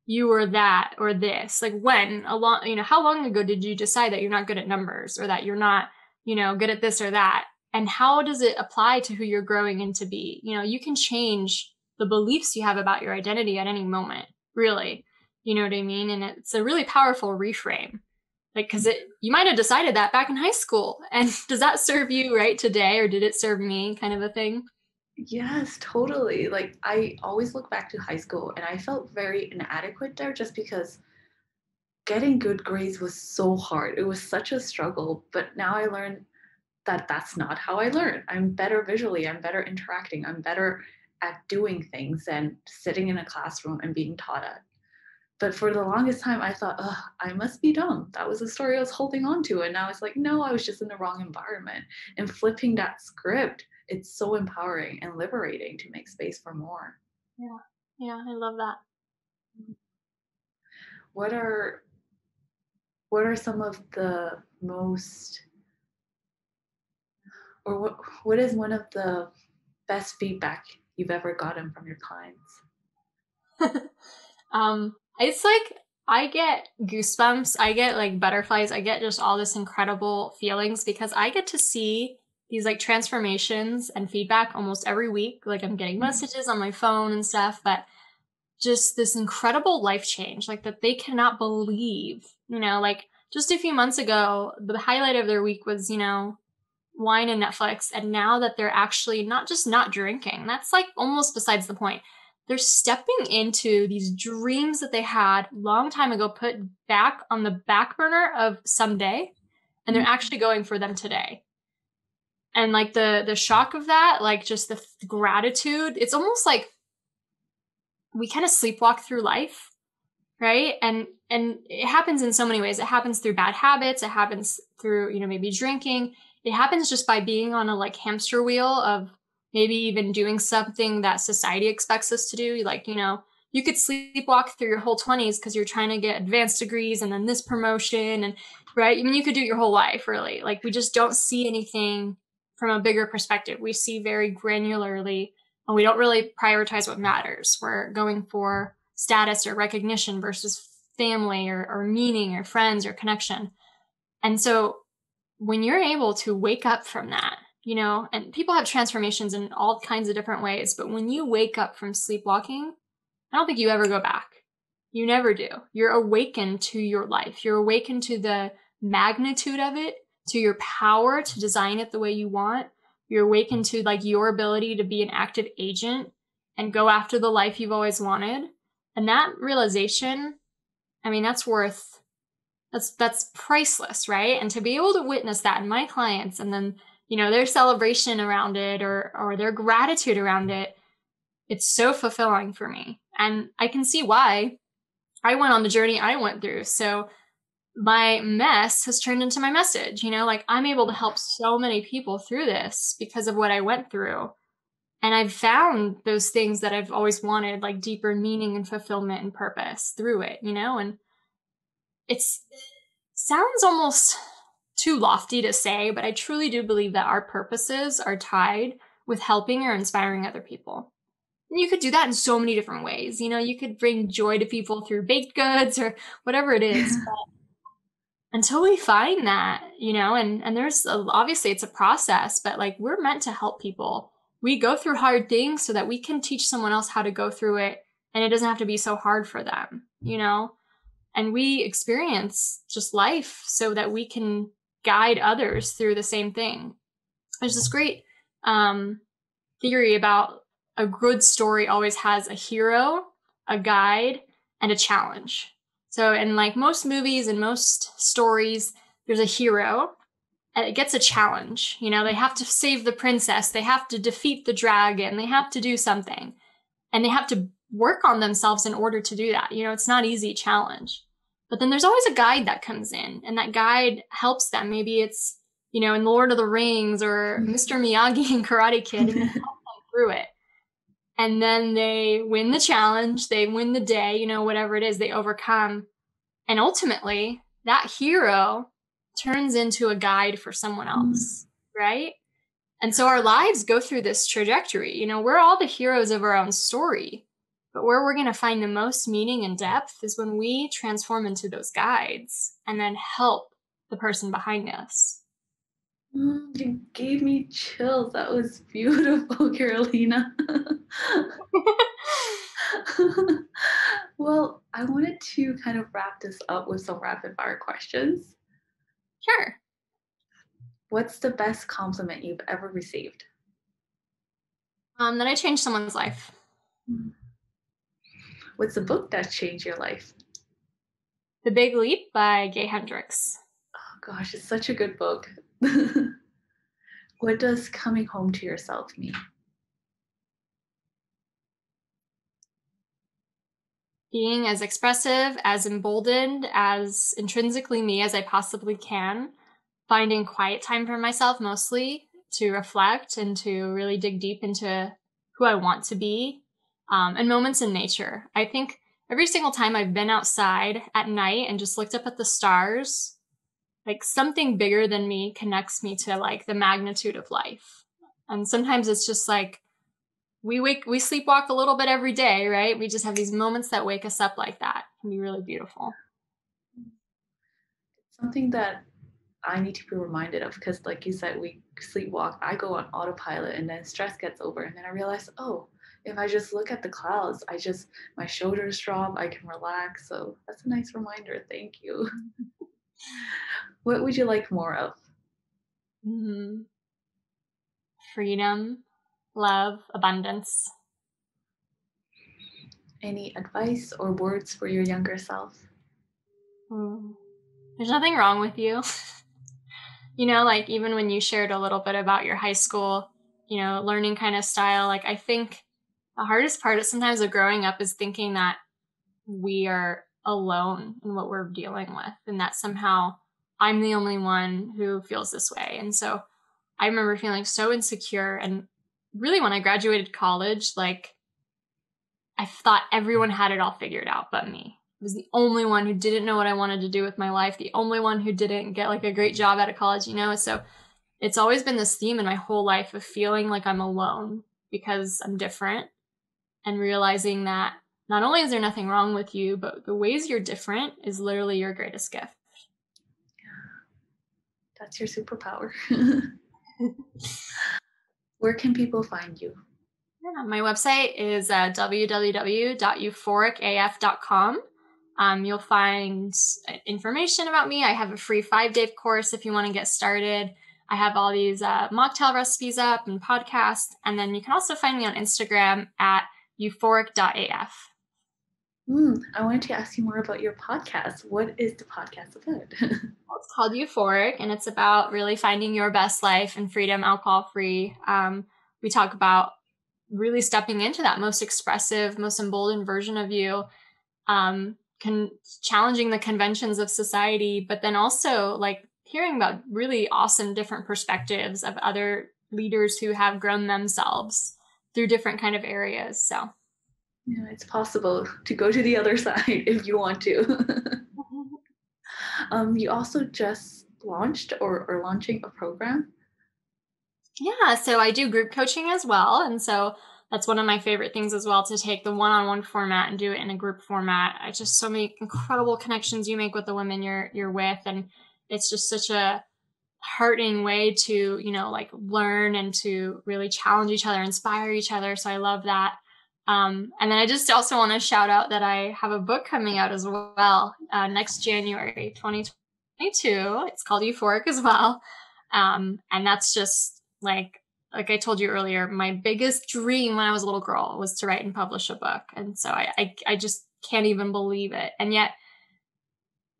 you were that or this? Like when a long, you know, how long ago did you decide that you're not good at numbers or that you're not, you know, good at this or that? And how does it apply to who you're growing into be? You know, you can change the beliefs you have about your identity at any moment, really. You know what I mean? And it's a really powerful reframe. Like, cause it, you might have decided that back in high school. And <laughs> does that serve you right today or did it serve me kind of a thing? Yes, totally. Like I always look back to high school and I felt very inadequate there just because getting good grades was so hard. It was such a struggle. But now I learned that that's not how I learn. I'm better visually, I'm better interacting, I'm better at doing things than sitting in a classroom and being taught at. But for the longest time, I thought, oh, I must be dumb. That was the story I was holding on to. And now it's like, no, I was just in the wrong environment. And flipping that script, it's so empowering and liberating to make space for more. Yeah. Yeah, I love that. What are what are some of the most or what what is one of the best feedback you've ever gotten from your clients? <laughs> um, it's like I get goosebumps, I get like butterflies, I get just all this incredible feelings because I get to see these like transformations and feedback almost every week. Like I'm getting mm-hmm. messages on my phone and stuff, but just this incredible life change, like that they cannot believe, you know, like just a few months ago, the highlight of their week was, you know, wine and Netflix. And now that they're actually not just not drinking, that's like almost besides the point. They're stepping into these dreams that they had long time ago, put back on the back burner of someday, and they're mm-hmm. actually going for them today. And like the the shock of that, like just the gratitude, it's almost like we kind of sleepwalk through life, right? And and it happens in so many ways. It happens through bad habits. It happens through you know maybe drinking it happens just by being on a like hamster wheel of maybe even doing something that society expects us to do. Like, you know, you could sleepwalk through your whole 20s because you're trying to get advanced degrees and then this promotion and right. I mean, you could do your whole life really. Like, we just don't see anything from a bigger perspective. We see very granularly and we don't really prioritize what matters. We're going for status or recognition versus family or, or meaning or friends or connection. And so when you're able to wake up from that, you know, and people have transformations in all kinds of different ways, but when you wake up from sleepwalking, I don't think you ever go back. You never do. You're awakened to your life. You're awakened to the magnitude of it, to your power to design it the way you want. You're awakened to like your ability to be an active agent and go after the life you've always wanted. And that realization, I mean, that's worth that's that's priceless right and to be able to witness that in my clients and then you know their celebration around it or or their gratitude around it it's so fulfilling for me and i can see why i went on the journey i went through so my mess has turned into my message you know like i'm able to help so many people through this because of what i went through and i've found those things that i've always wanted like deeper meaning and fulfillment and purpose through it you know and it's sounds almost too lofty to say, but I truly do believe that our purposes are tied with helping or inspiring other people. And you could do that in so many different ways. You know, you could bring joy to people through baked goods or whatever it is. Until we find that, you know, and and there's a, obviously it's a process, but like we're meant to help people. We go through hard things so that we can teach someone else how to go through it and it doesn't have to be so hard for them, you know? and we experience just life so that we can guide others through the same thing. There's this great um, theory about a good story always has a hero, a guide, and a challenge. So, in like most movies and most stories, there's a hero and it gets a challenge. You know, they have to save the princess, they have to defeat the dragon, they have to do something, and they have to work on themselves in order to do that. You know, it's not easy challenge. But then there's always a guide that comes in and that guide helps them. Maybe it's, you know, in Lord of the Rings or Mr. Mm-hmm. Miyagi and Karate Kid and <laughs> help them through it. And then they win the challenge, they win the day, you know, whatever it is, they overcome. And ultimately, that hero turns into a guide for someone mm-hmm. else, mm. right? And so our lives go through this trajectory. You know, we're all the heroes of our own story. But where we're going to find the most meaning and depth is when we transform into those guides and then help the person behind us. Mm, you gave me chills. That was <laughs> beautiful, Karolina. well, I wanted to kind of wrap this up with some rapid fire questions. Sure. What's the best compliment you've ever received? Um, that I changed someone's life. Mm. What's the book that changed your life? The Big Leap by Gay Hendricks. Oh gosh, it's such a good book. <laughs> What does coming home to yourself mean? Being as expressive, as emboldened, as intrinsically me as I possibly can. Finding quiet time for myself mostly to reflect and to really dig deep into who I want to be. Um, and moments in nature. I think every single time I've been outside at night and just looked up at the stars, like something bigger than me connects me to like the magnitude of life. And sometimes it's just like we wake we sleepwalk a little bit every day, right? We just have these moments that wake us up like that. It can be really beautiful. Something that I need to be reminded of because like you said, we sleepwalk, I go on autopilot and then stress gets over and then I realize, oh, if I just look at the clouds, I just my shoulders drop, I can relax. So that's a nice reminder. Thank you. <laughs> what would you like more of? Mm-hmm. Freedom, love, abundance. Any advice or words for your younger self? Mm. There's nothing wrong with you. <laughs> you know, like even when you shared a little bit about your high school, you know, learning kind of style, like I think the hardest part is sometimes of growing up is thinking that we are alone in what we're dealing with and that somehow I'm the only one who feels this way. And so I remember feeling so insecure and really when I graduated college, like I thought everyone had it all figured out but me. I was the only one who didn't know what I wanted to do with my life, the only one who didn't get like a great job out of college, you know? So it's always been this theme in my whole life of feeling like I'm alone because I'm different and realizing that not only is there nothing wrong with you, but the ways you're different is literally your greatest gift. Yeah. That's your superpower. <laughs> Where can people find you? Yeah, my website is uh, www.euphoricaf.com. Um, you'll find uh, information about me. I have a free five day course if you want to get started. I have all these uh, mocktail recipes up and podcasts. And then you can also find me on Instagram at euphoric.af. Mm, I wanted to ask you more about your podcast. What is the podcast about? <laughs> it's called Euphoric, and it's about really finding your best life and freedom, alcohol free. Um, we talk about really stepping into that most expressive, most emboldened version of you, um, con- challenging the conventions of society, but then also like hearing about really awesome different perspectives of other leaders who have grown themselves through different kind of areas. So yeah, it's possible to go to the other <laughs> side if you want to. <laughs> um, you also just launched or are launching a program. Yeah, so I do group coaching as well. And so that's one of my favorite things as well to take the one on one format and do it in a group format. I just so many incredible connections you make with the women you're you're with and it's just such a heartening way to you know like learn and to really challenge each other inspire each other so i love that um, and then i just also want to shout out that i have a book coming out as well uh, next january 2022 it's called euphoric as well um, and that's just like like i told you earlier my biggest dream when i was a little girl was to write and publish a book and so i, I, I just can't even believe it and yet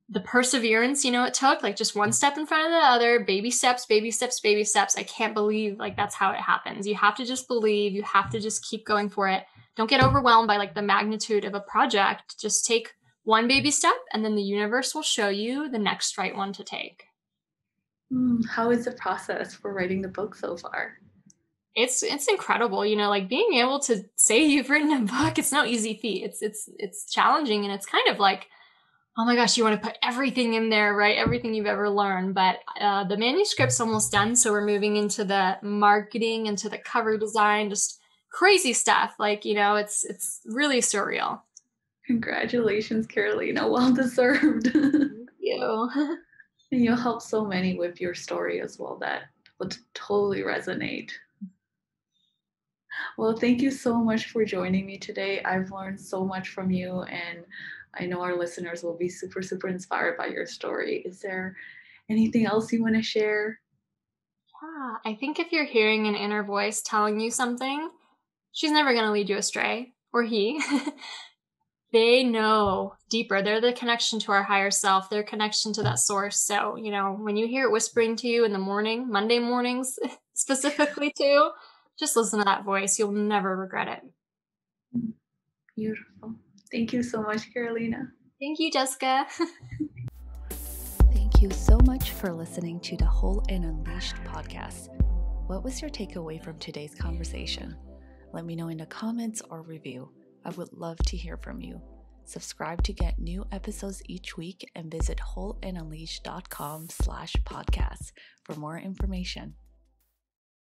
the perseverance, you know, it took like just one step in front of the other, baby steps, baby steps, baby steps. I can't believe like that's how it happens. You have to just believe, you have to just keep going for it. Don't get overwhelmed by like the magnitude of a project. Just take one baby step and then the universe will show you the next right one to take. Mm, how is the process for writing the book so far? It's it's incredible, you know, like being able to say you've written a book, it's no easy feat. It's it's it's challenging and it's kind of like oh my gosh, you want to put everything in there, right? Everything you've ever learned. But uh, the manuscript's almost done. So we're moving into the marketing, into the cover design, just crazy stuff. Like, you know, it's, it's really surreal. Congratulations, Karolina. Well deserved. <laughs> Thank you. <laughs> and you'll help so many with your story as well that would totally resonate. Well, thank you so much for joining me today. I've learned so much from you and I know our listeners will be super, super inspired by your story. Is there anything else you want to share? Yeah, I think if you're hearing an inner voice telling you something, she's never going to lead you astray, or he. <laughs> they know deeper. They're the connection to our higher self, their connection to that source. So, you know, when you hear it whispering to you in the morning, Monday mornings, <laughs> specifically to, just listen to that voice. You'll never regret it. Beautiful. Thank you so much, Karolina. Thank you, Jessica. <laughs> Thank you so much for listening to the Whole and Unleashed podcast. What was your takeaway from today's conversation? Let me know in the comments or review. I would love to hear from you. Subscribe to get new episodes each week and visit wholeandunleashed.com slash podcast for more information.